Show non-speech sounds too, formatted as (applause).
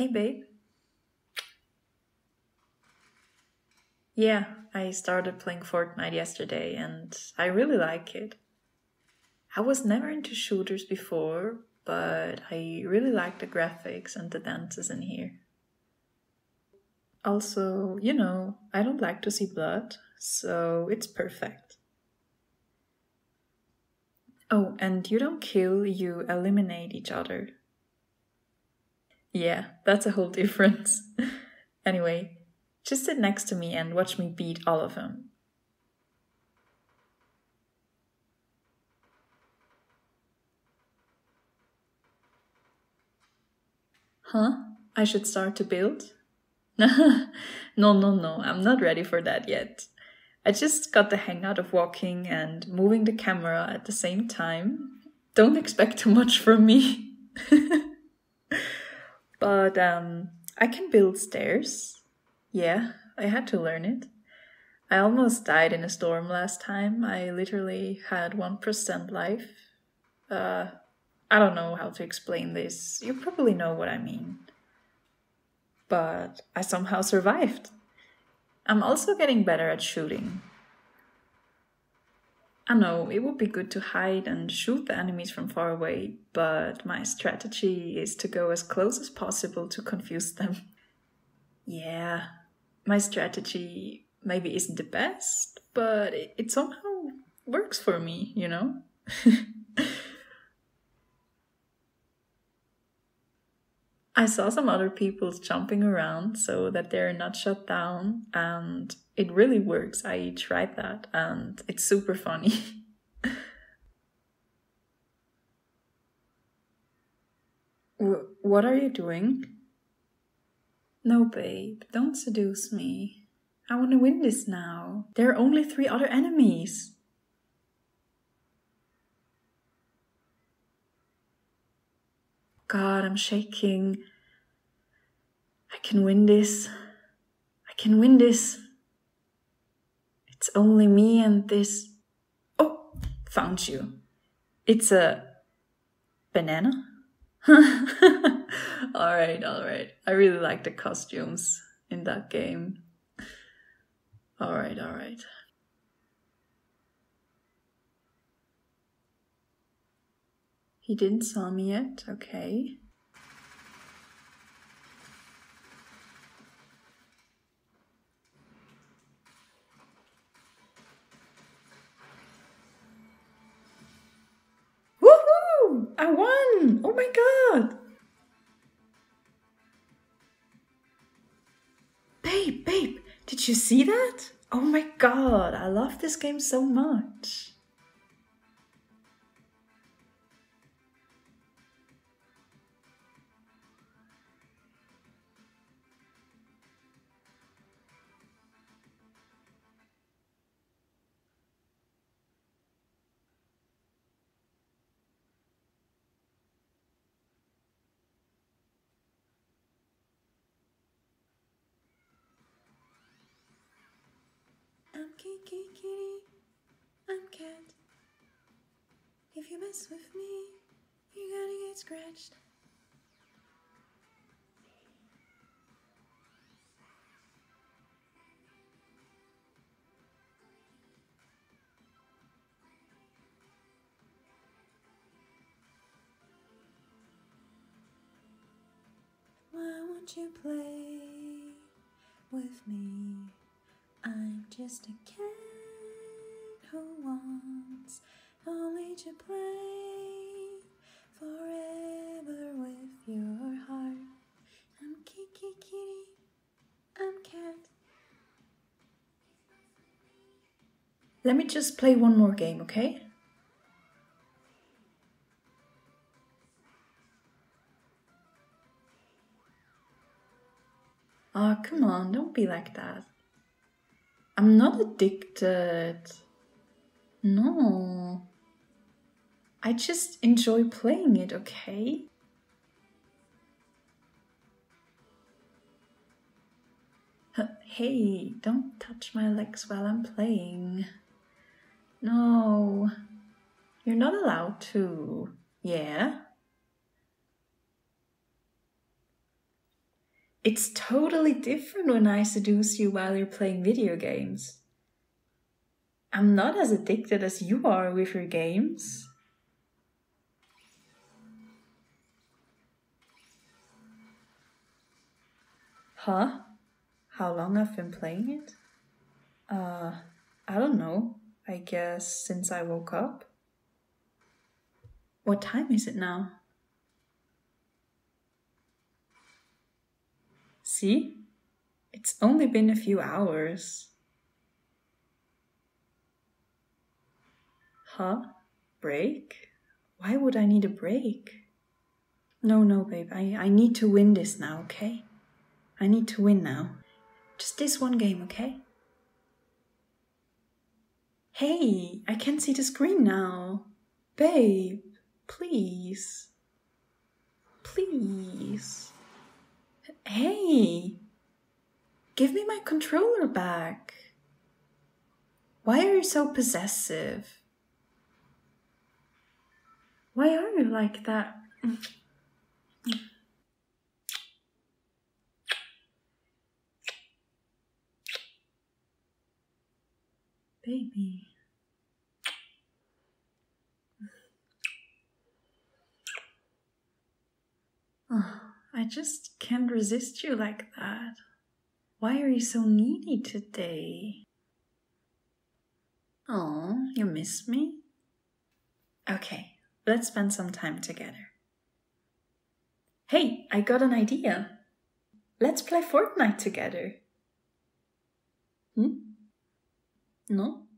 Hey, babe. Yeah, I started playing Fortnite yesterday and I really like it. I was never into shooters before, but I really like the graphics and the dances in here. Also, you know, I don't like to see blood, so it's perfect. Oh, and you don't kill, you eliminate each other. Yeah, that's a whole (laughs) difference. anyway, just sit next to me and watch me beat all of them. Huh? I should start to build? (laughs) no, no, no, I'm not ready for that yet. I just got the hang out of walking and moving the camera at the same time. Don't expect too much from me. (laughs) but um, I can build stairs. Yeah, I had to learn it. I almost died in a storm last time. I literally had 1% life. Uh, I don't know how to explain this. You probably know what I mean. But I somehow survived. I'm also getting better at shooting. I know it would be good to hide and shoot the enemies from far away, but my strategy is to go as close as possible to confuse them. yeah, my strategy maybe isn't the best, but it, it somehow works for me, you know? (laughs) I saw some other people jumping around so that they're not shut down, and it really works. I tried that, and it's super funny. (laughs) what are you doing? No, babe, don't seduce me. I want to win this now. There are only three other enemies. God, I'm shaking. I can win this. I can win this. It's only me and this. Oh, found you. It's a banana? (laughs) alright, alright. I really like the costumes in that game. Alright, alright. He didn't saw me yet, okay. I won! Oh my god! Babe, babe, did you see that? Oh my god, I love this game so much. You mess with me, you're gonna get scratched. Why won't you play with me? I'm just a cat who wants only to play forever with your heart. I'm Kiki Kitty, I'm cat. Let me just play one more game, okay? Oh, come on, don't be like that. I'm not addicted. No. I just enjoy playing it, okay? Hey, don't touch my legs while I'm playing. No, you're not allowed to. Yeah? It's totally different when I seduce you while you're playing video games. I'm not as addicted as you are with your games. Huh? How long I've been playing it? Uh, I don't know. I guess since I woke up. What time is it now? See? It's only been a few hours. Huh? Break? Why would I need a break? No, no, babe. I, I need to win this now, okay? I need to win now. Just this one game, okay? Hey, I can see the screen now. Babe, please. Please. Hey, give me my controller back. Why are you so possessive? Why are you like that? (laughs) Baby. Oh, I just can't resist you like that. Why are you so needy today? Oh, you miss me? Okay, let's spend some time together. Hey, I got an idea. Let's play Fortnite together. Hmm? No?